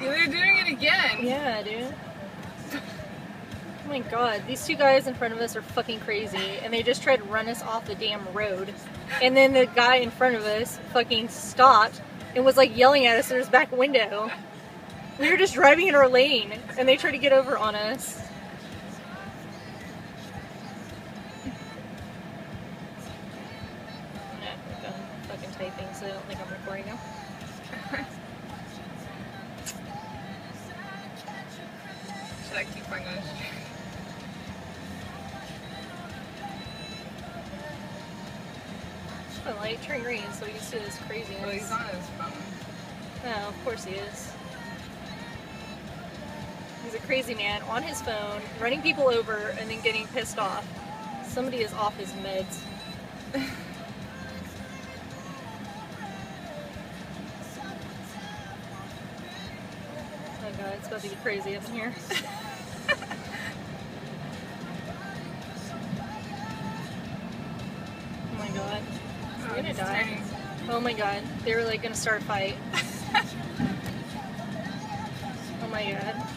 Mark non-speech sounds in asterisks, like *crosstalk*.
it again. Yeah, dude. Oh my god, these two guys in front of us are fucking crazy, and they just tried to run us off the damn road. And then the guy in front of us fucking stopped and was like yelling at us through his back window. We were just driving in our lane, and they tried to get over on us. I'm fucking typing, so I don't think I'm recording now. *laughs* Keep on going? The light turned green, so can see this craziness. Well, he's on his phone. Oh, of course he is. He's a crazy man on his phone, running people over and then getting pissed off. Somebody is off his meds. *laughs* god, it's about to get crazy up in here. *laughs* oh my god. Oh, We're gonna die. turning. Oh my god, they were like gonna start a fight. *laughs* oh my god.